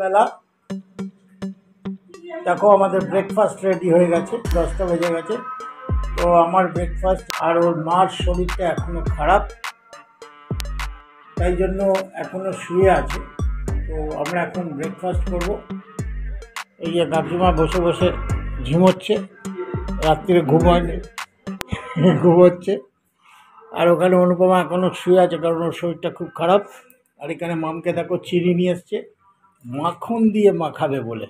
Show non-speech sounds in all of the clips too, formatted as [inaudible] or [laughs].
বেলা দেখো, আমাদের breakfast ready হয়ে গেছে, দশটা বেজে গেছে। তো আমার ব্রেকফাস্ট আর ওর মার শরীরটা এখনও খারাপ। তাই জন্য এখনও শুয়ে আছে। তো আমরা এখন ব্রেকফাস্ট করব। এই যে কাকিমা বসে বসে ঝিমোচ্ছে। রাত্রিরে ঘুমায়নি ঘুমোচ্ছে। আর ওখানে অনুপমা এখনও শুয়ে আছে, কারণ ওর শরীরটা খুব খারাপ। আর এখানে মামকে দেখো, চিনি নিয়ে এসছে। মাখন দিয়ে মাখাবে বলে।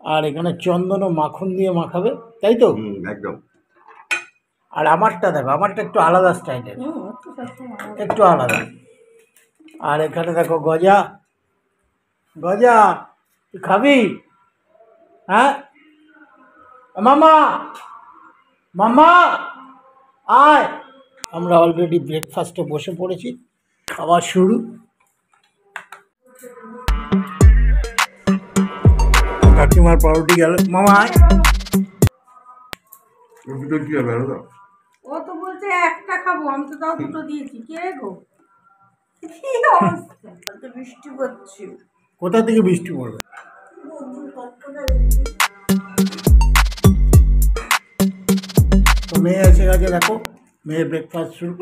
আর এখানে চন্দনও মাখন দিয়ে মাখাবে তাই তো? একদম। আর আমারটা দেখো আমারটা একটু আলাদা স্টাইলের। একটু আলাদা। আর এখানে দেখো গজা। গজা তুই খাবি? হ্যাঁ? মামা মামা আয়! আমরা অলরেডি ব্রেকফাস্টে বসে পড়েছি খাওয়া শুরু। কাকিমার পাউরুটি গেল। মামা দুটো কি হবে আলাদা? ও তো বলছে একটা খাব আমি তো তাও দুটো দিয়েছি। কে গো? কি অবস্থা? তো বৃষ্টি পড়ছে। কোথা থেকে বৃষ্টি পড়বে? তো মেয়ে এসে গেছে দেখো মেয়ে ব্রেকফাস্ট শুরু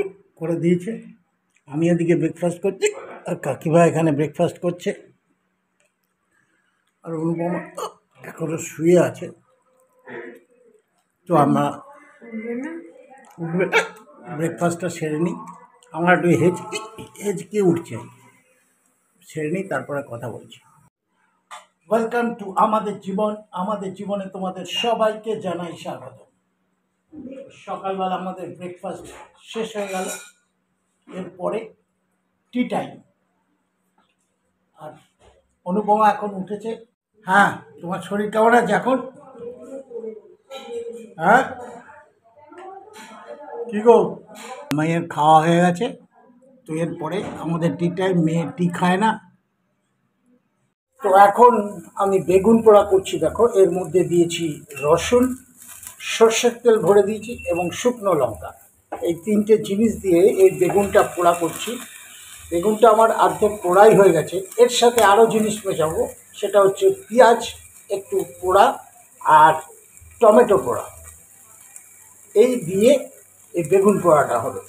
করে দিয়েছে। আমি এদিকে ব্রেকফাস্ট করছি আর কাকিমা এখানে ব্রেকফাস্ট করছে। আর অনুপমা এখনও শুয়ে আছে। তো আমরা ব্রেকফাস্টটা সেরে নিই। আমার একটু হেজ হেজকে উঠছে। সেরে নিই, তারপরে কথা বলছি। ওয়েলকাম টু আমাদের জীবন, আমাদের জীবনে তোমাদের সবাইকে জানাই স্বাগত। সকালবেলা আমাদের ব্রেকফাস্ট শেষ হয়ে গেল। এরপরে টি টাইম আর অনুপমা এখন উঠেছে। হ্যাঁ তোমার শরীর কেমন আছে এখন? হ্যাঁ? কি গো? মেয়ের খাওয়া হয়ে গেছে। তো এরপরে আমাদের টি টাইম মেয়ে টি খায় না। তো এখন আমি বেগুন পোড়া করছি, দেখো। এর মধ্যে দিয়েছি রসুন, সর্ষের তেল ভরে দিয়েছি এবং শুকনো লঙ্কা। এই তিনটে জিনিস দিয়ে এই বেগুনটা পোড়া করছি। বেগুনটা আমার অর্ধেক পোড়াই হয়ে গেছে। এর সাথে আরও জিনিস মেশাবো, সেটা হচ্ছে পেঁয়াজ, একটু পোড়া আর টমেটো পোড়া। এই দিয়ে এই বেগুন পোড়াটা হবে।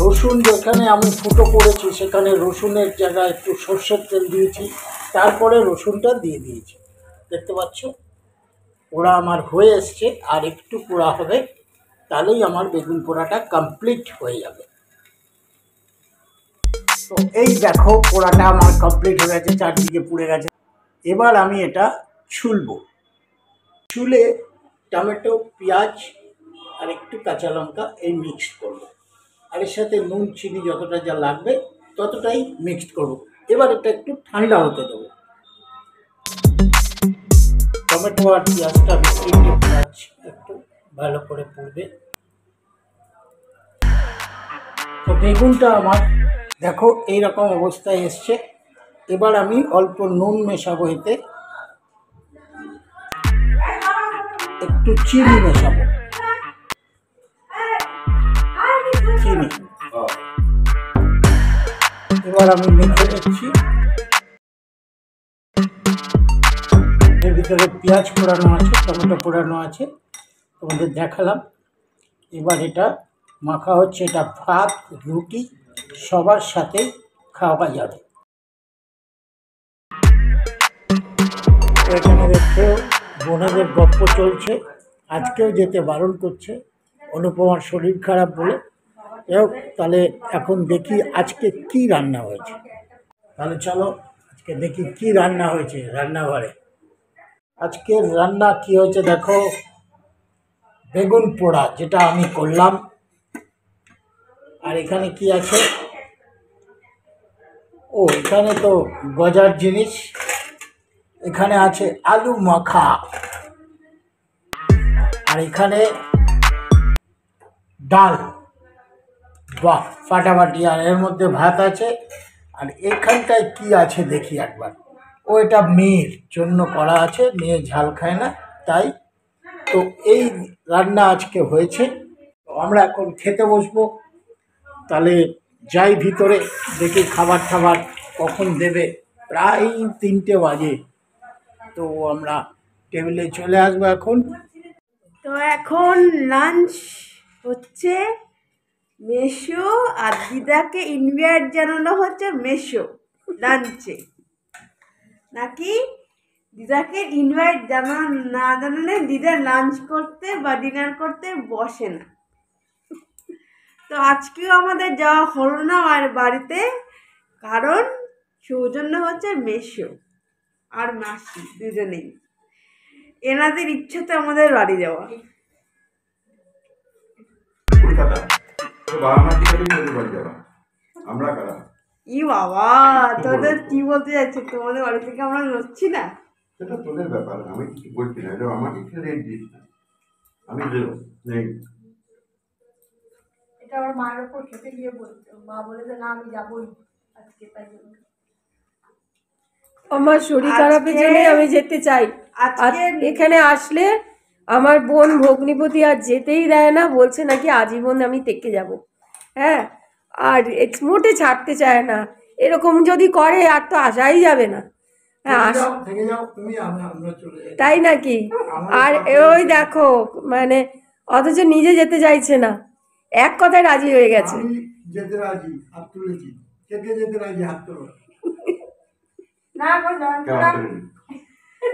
রসুন যেখানে আমি ফুটো করেছি, সেখানে রসুনের জায়গায় একটু সর্ষের তেল দিয়েছি, তারপরে রসুনটা দিয়ে দিয়েছি। দেখতে পাচ্ছ? পোড়া আমার হয়ে এসছে, আর একটু পোড়া হবে তাহলেই আমার বেগুন পোড়াটা কমপ্লিট হয়ে যাবে। তো এই দেখো, পোড়াটা আমার কমপ্লিট হয়ে গেছে, চারদিকে পুড়ে গেছে। এবার আমি এটা ছুলবো। ছুলে টমেটো, পেঁয়াজ আর একটু কাঁচা লঙ্কা এই মিক্সড করব। আর এর সাথে নুন, চিনি যতটা যা লাগবে ততটাই মিক্সড করব। এবার এটা একটু ঠান্ডা হতে দেবো। টমেটো আর পেঁয়াজটা একটু ভালো করে পুড়বে। তো বেগুনটা আমার, দেখো এই রকম অবস্থায় এসছে। এবার আমি অল্প নুন মেশাবো এতে। একটু চিনি মেশাবো। চিনি। এবার আমি মেখে নিচ্ছি। এর ভিতরে পেঁয়াজ পোড়ানো আছে, টমেটো পোড়ানো আছে। তোমাদের দেখালাম। এবার এটা মাখা হচ্ছে, এটা ভাত, রুটি, সবার সাথে খাওয়া যাবে। এখানে দেখছ বোনেদের গপ্প চলছে। আজকেও যেতে বারণ করছে। অনুপমার শরীর খারাপ বলে। যাই তাহলে এখন দেখি আজকে কি রান্না হয়েছে। তাহলে চলো, আজকে দেখি কি রান্না হয়েছে রান্নাঘরে। আজকের রান্না কি হয়েছে দেখো। বেগুন পোড়া, যেটা আমি করলাম। আর এখানে কি আছে? ও, এখানে তো গজার জিনিস। এখানে আছে আলু মাখা। আর এখানে ডাল। বাহ, ফাটাফাটি। আর এর মধ্যে ভাত আছে। আর এখানটায় কি আছে দেখি একবার। ও, এটা মেয়ের জন্য করা আছে। মেয়ে ঝাল খায় না, তাই তো এই রান্না আজকে হয়েছে। আমরা এখন খেতে বসবো। তাহলে যাই ভিতরে, দেখি খাবার টাবার কখন দেবে। প্রায় তিনটে বাজে। তো আমরা টেবিলে চলে আসব এখন। তো এখন লাঞ্চ হচ্ছে মেশো আর দিদাকে ইনভাইট জানানো হচ্ছে মেশো লাঞ্চে নাকি? দিদাকে ইনভাইট জানা না জানালে দিদা লাঞ্চ করতে বা ডিনার করতে বসে না। তো আজকেও আমাদের যাওয়া হলো না আর বাড়িতে কারণ সৌজন্য হচ্ছে মেশো আর মাসি দুজনেই। এনাদের ইচ্ছাতে আমাদের বাড়ি যাওয়া। ই বাবা তোদের কি বলতে যাচ্ছে তোমাদের বাড়ি থেকে আমরা নড়ছি না। সেটা তোদের ব্যাপার আমি কিছু বলছি না এটা আমাকে একটু রেট দিস না। আমি দেবো নেই। এটা আমার মায়ের ওপর খেতে গিয়ে বলছে মা বলে যে না আমি যাবোই আজকে তাই জন্য। আমার শরীর খারাপের জন্য আমি যেতে চাই। আর এখানে আসলে আমার বোন ভগ্নিপতি আর যেতেই দেয় না বলছে নাকি আজীবন আমি থেকে যাব। হ্যাঁ আর এক্স মোটে ছাড়তে চায় না। এরকম যদি করে আর তো আসাই যাবে না। হ্যাঁ তাই নাকি? আর ওই দেখো মানে অথচ নিজে যেতে চাইছে না। এক কথায় রাজি হয়ে গেছে। যেতে রাজি হাত তুলেছি। কে কে যেতে রাজি হাত তোলো। না গো কেমন জয়ন্তদা করে? নি?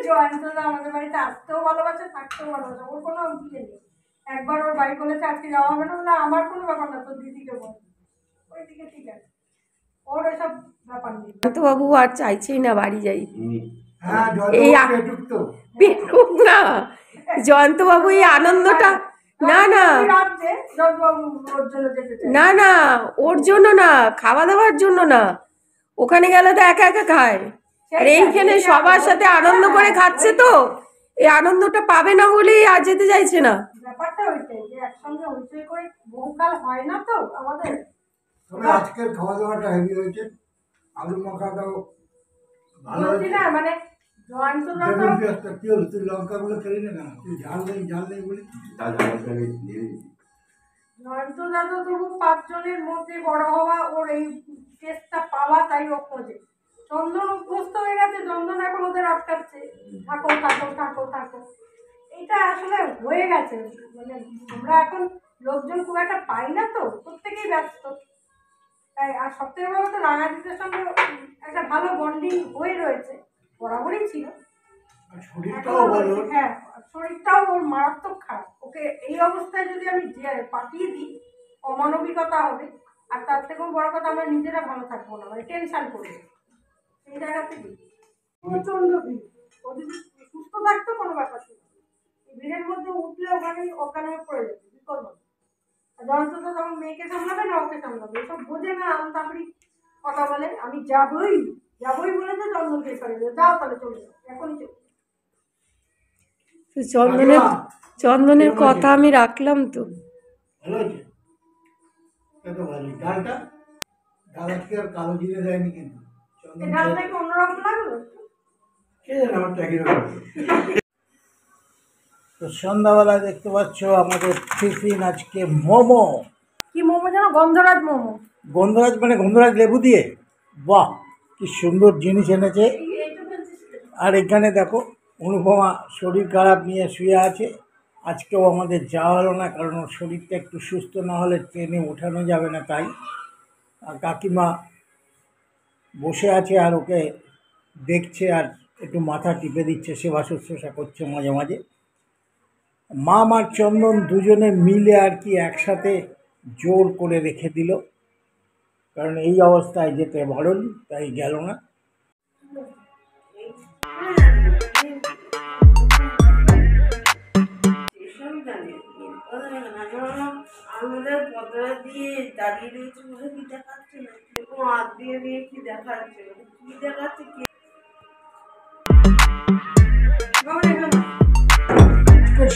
জয়ন্তদা আমাদের বাড়িতে আসতেও ভালোবাসে থাকতেও ভালোবাসে। ওর কোনো ইয়ে নেই। একবার ওর বাড়ি বলেছে আজকে যাওয়া হবে না আমার কোনো ব্যাপার না তোর দিদিকে বল। ওই দিকে ঠিক আছে। ওর এসব ব্যাপার নেই তো বাবু আর চাইছেই না বাড়ি যাই হ্যাঁ এই পেটুক না জয়ন্তবাবু এই আনন্দটা না না না না ওর জন্য না খাওয়া দাওয়ার জন্য না ওখানে গেলে তো একা একা খায়। আর এইখানে সবার সাথে আনন্দ করে খাচ্ছে তো। এই আনন্দটা পাবে না বলেই আর যেতে চাইছে না। ব্যাপারটা ওইটাই যে একসঙ্গে করে বহুকাল হয় না তো আমাদের। তবে আজকের খাওয়া দাওয়াটা হেভি হয়েছে। আলু মাখাটাও ভালো হয়েছে। না মানে হলো? তুই লঙ্কাগুলো খেলি না কেন? তুই ঝাল নেই ঝাল নেই বলি। তবু পাঁচজনের মধ্যে বড় হওয়া ওর এই টেস্টটা পাওয়া তাই ও খোঁজে চন্দন অভ্যস্ত হয়ে গেছে চন্দন এখন ওদের আটকাচ্ছে থাকো থাকো থাকো থাকো এটা আসলে হয়ে গেছে মানে আমরা এখন লোকজন খুব একটা পাই না তো প্রত্যেকেই ব্যস্ত তাই আর সবথেকে বড় তো রাঙাদিদের সঙ্গে একটা ভালো বন্ডিং হয়ে রয়েছে বরাবরই ছিল আর শরীরটাও ভালো হ্যাঁ শরীরটাও ওর মারাত্মক খারাপ। ওকে এই অবস্থায় যদি আমি পাঠিয়ে দিই, অমানবিকতা হবে, আর তার থেকেও বড় কথা, আমরা নিজেরা ভালো থাকব না মানে টেনশন করব সেই জায়গা থেকে প্রচণ্ড ভিড়। ও যদি সুস্থ থাকতো, কোনো ব্যাপার ছিল ভিড়ের মধ্যে উঠলে ওখানে ওখানে পড়ে যাবে বিপদ হবে জয়ন্ত তখন মেয়েকে সামলাবে না ওকে সামলাবে, এসব বোঝে না আমি কথা বলে, আমি যাবই যাবই বলে তো চন্দনকে করে দিল যাও তাহলে চলে যাও, এখনই চলে। তো চন্দনের চন্দনের কথা আমি রাখলাম তো। ভালো হয়েছে এত ভালো ডালটা? ডাল আজকে আর কালো জিরে দেয়নি কিন্তু? চন্দন এই ডালটা কি অন্যরকম লাগল? কে জানে আমার চাকরি তো সন্ধ্যাবেলা দেখতে পাচ্ছ আমাদের টিফিন আজকে মোমো। কি মোমো যেন? গন্ধরাজ মোমো। গন্ধরাজ মানে গন্ধরাজ লেবু দিয়ে? বাহ কি সুন্দর জিনিস এনেছে। আর এখানে দেখো অনুপমা শরীর খারাপ নিয়ে শুয়ে আছে। আজকেও আমাদের যাওয়া হলো না, কারণ ওর শরীরটা একটু সুস্থ না হলে ট্রেনে ওঠানো যাবে না তাই। আর কাকিমা বসে আছে আর ওকে দেখছে আর একটু মাথা টিপে দিচ্ছে সেবা শুশ্রূষা করছে মাঝে মাঝে। মা আর চন্দন দুজনে মিলে আর কি একসাথে জোর করে রেখে দিল। কারণ এই অবস্থায় যেতে বারণ তাই গেল না। আমাদের পদরা দিয়ে দাঁড়িয়ে রয়েছে বলে কি দেখাচ্ছে না হাত দিয়ে দিয়ে কি দেখাচ্ছে? কি দেখাচ্ছে কি?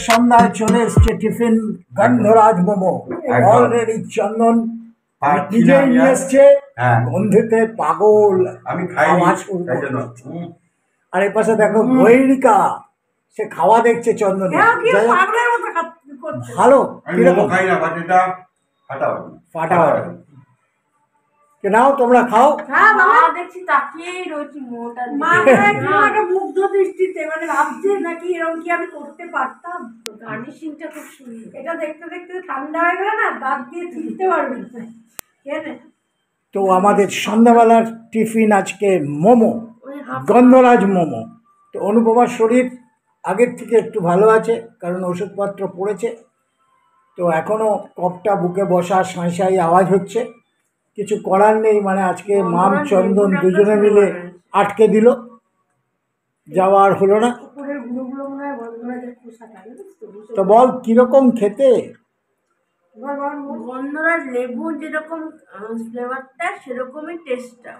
সন্ধ্যায় চলে এসছে টিফিন গন্ধরাজ মোমো। একদম। অলরেডি চন্দন। পাচ্ছি নিজে নিয়ে এসছে। হ্যাঁ। গন্ধেতে পাগল। আমি দিচ্ছে। হুম। আর এর পাশে দেখো গৈরিকা সে খাওয়া দেখছে চন্দন। ভালো কীরকম? খাই না বাট এটা নাও তোমরা খাও। হ্যাঁ বাবা। দেখছি তাকিয়েই রয়েছি মোটা মা মুগ্ধ দৃষ্টিতে মানে ভাবছে নাকি এরকম কি আমি করতে পারতাম? গার্নিশিংটা খুব সুন্দর। এটা দেখতে দেখতে ঠান্ডা হয়ে গেলে না দাঁত দিয়ে চিনতে তো আমাদের সন্ধ্যাবেলার টিফিন আজকে মোমো গন্ধরাজ মোমো। তো অনুপমার শরীর আগের থেকে একটু ভালো আছে কারণ ওষুধপত্র পড়েছে। তো এখনও কপটা বুকে বসা সাঁই সাঁই আওয়াজ হচ্ছে। কিছু করার নেই মানে আজকে মাম চন্দন দুজনে মিলে আটকে দিল। যাওয়া আর হলো না। তো বল কীরকম খেতে? গন্ধরাজ লেবু যেরকম ফ্লেভারটা সেরকমই টেস্টটা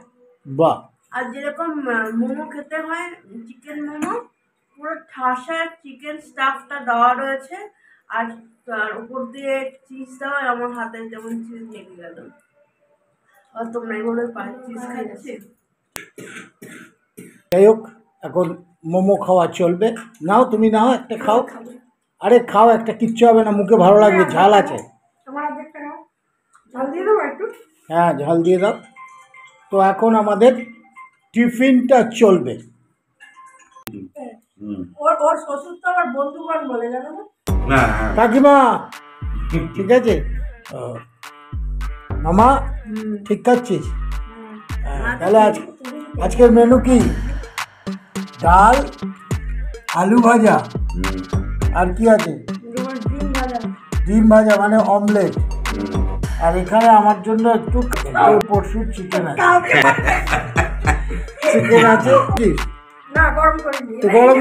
বাহ। আর যেরকম মোমো খেতে হয় চিকেন মোমো পুরো ঠাসা চিকেন স্টাফটা দেওয়া রয়েছে। আর তার উপর দিয়ে চিজ দেওয়া আমার হাতে যেমন চিজ লেগে গেল। আর তোমরা এগুলো চিজ খাচ্ছি? যাই হোক এখন মোমো খাওয়া চলবে। নাও তুমি নাও একটা খাও। আরে খাও একটা কিচ্ছু হবে না মুখে ভালো লাগবে ঝাল আছে। জল দিয়ে দেবো একটু। হ্যাঁ ঝাল দিয়ে দাও। তো এখন আমাদের টিফিনটা চলবে। হুম। ওর ওর শ্বশুর তো আমার বলে জানো না হ্যাঁ। কাকিমা ঠিক আছে? মামা ঠিক খাচ্ছিস হ্যাঁ, তাহলে আজ আজকের মেনু কি? ডাল আলু ভাজা। আর কি আছে? ডিম ভাজা। মানে অমলেট আর এখানে আমার জন্য একটু পরশু চিকেন আছে। চিকেন আছে? [laughs] কি? না গরম করে তো গরম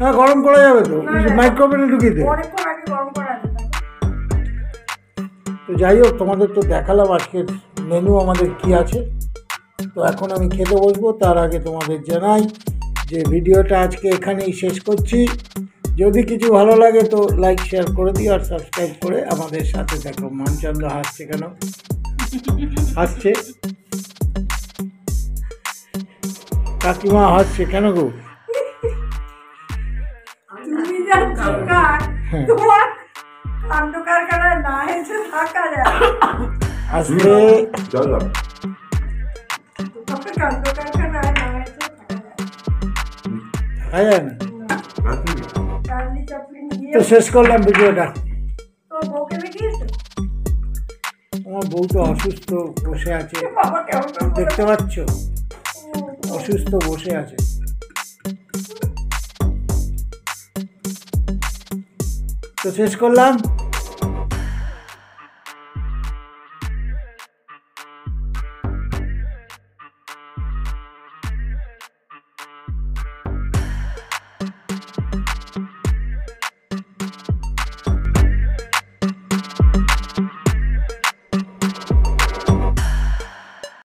হ্যাঁ গরম করা যাবে তো। মাইক্রোওভেনে ঢুকিয়ে দে। তো যাই হোক তোমাদের তো দেখালাম আজকের মেনু আমাদের কি আছে। তো এখন আমি খেতে বসবো তার আগে তোমাদের জানাই যে ভিডিওটা আজকে এখানেই শেষ করছি। যদি কিছু ভালো লাগে তো লাইক শেয়ার করে দিও আর সাবস্ক্রাইব করে আমাদের সাথে দেখো। মানচন্দ্র হাসছে কেন? হাসছে? কাকিমা হাসছে কেন গো? তুমি যা তোমার না এসে থাকা যায়। না। তোমার এসে থাকা যায়। তো শেষ করলাম ভিডিওটা। তো বউকে দেখিয়েছো? আমার বউ তো অসুস্থ বসে আছে? দেখতে পাচ্ছ? অসুস্থ বসে আছে। তো শেষ করলাম।